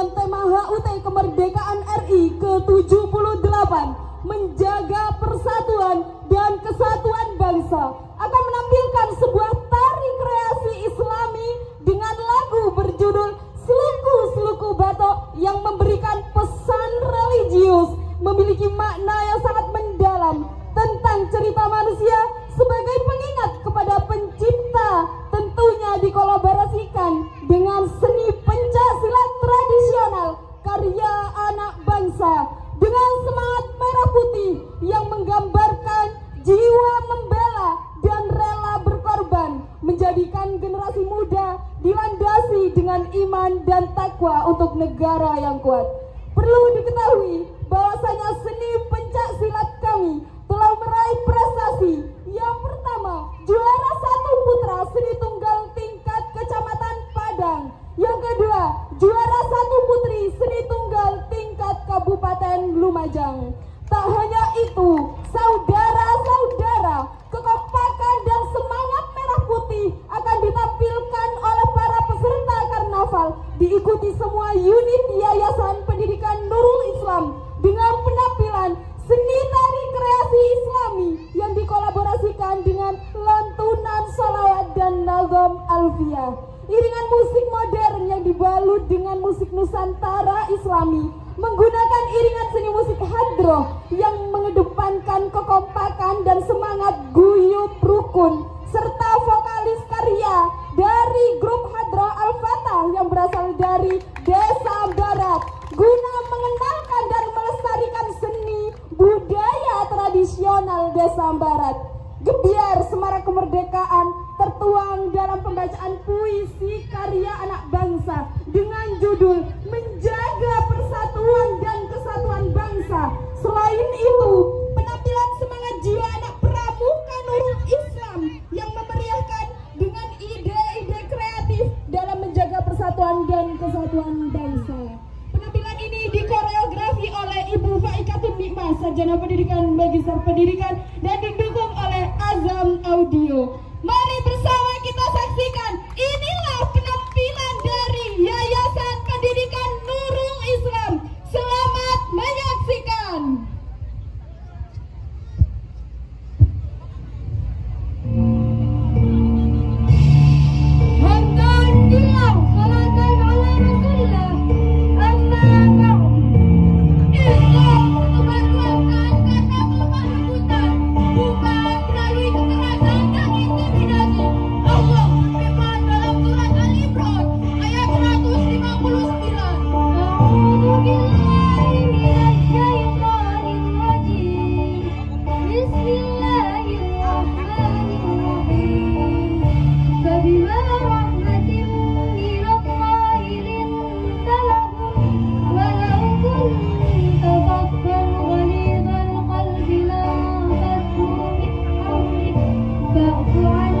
dengan tema HUT Kemerdekaan RI ke-78 menjaga persatuan dan kesatuan bangsa takwa untuk negara yang kuat. Perlu diketahui bahwasanya seni pencak silat kami telah meraih prestasi. Yang pertama juara satu putra seni tunggal tingkat kecamatan Padang. Yang kedua juara satu putri seni tunggal tingkat Kabupaten Lumajang. Tak hanya itu saudara-saudara semua unit Yayasan Pendidikan Nurul Islam dengan penampilan seni tari kreasi islami yang dikolaborasikan dengan lantunan salawat dan nagam alfiah. Iringan musik modern yang dibalut dengan musik Nusantara Islami menggunakan iringan seni musik hadroh yang mengedepankan kekompakan dan semangat guyup rukun serta vokalis karya dari grup hadroh Al-Fatah yang berasal dari pembacaan puisi karya anak bangsa dengan judul Menjaga Persatuan dan Kesatuan Bangsa. Selain itu, penampilan semangat jiwa anak pramuka Nurul Islam yang memeriahkan dengan ide-ide kreatif dalam menjaga persatuan dan kesatuan bangsa. Penampilan ini dikoreografi oleh Ibu Faikatin Nikmas, Sarjana Pendidikan Magister Pendidikan dan didukung oleh Azam Audio. Mari felt blind.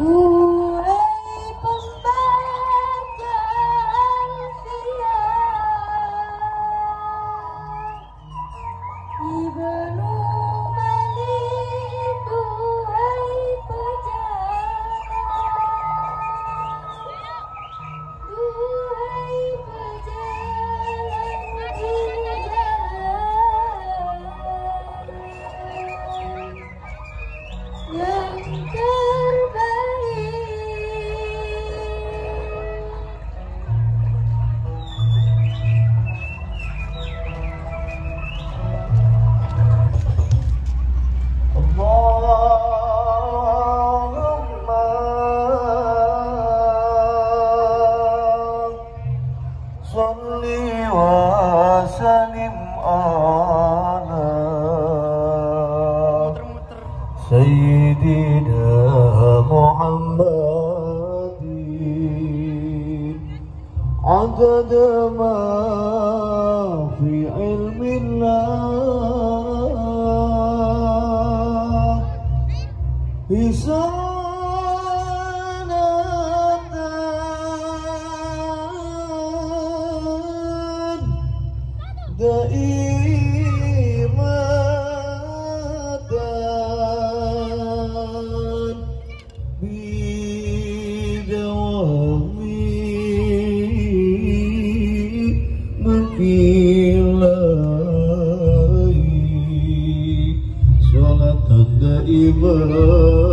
Ooh. سيدنا محمد. عدد ما في علم الله. إسانة دائما. love.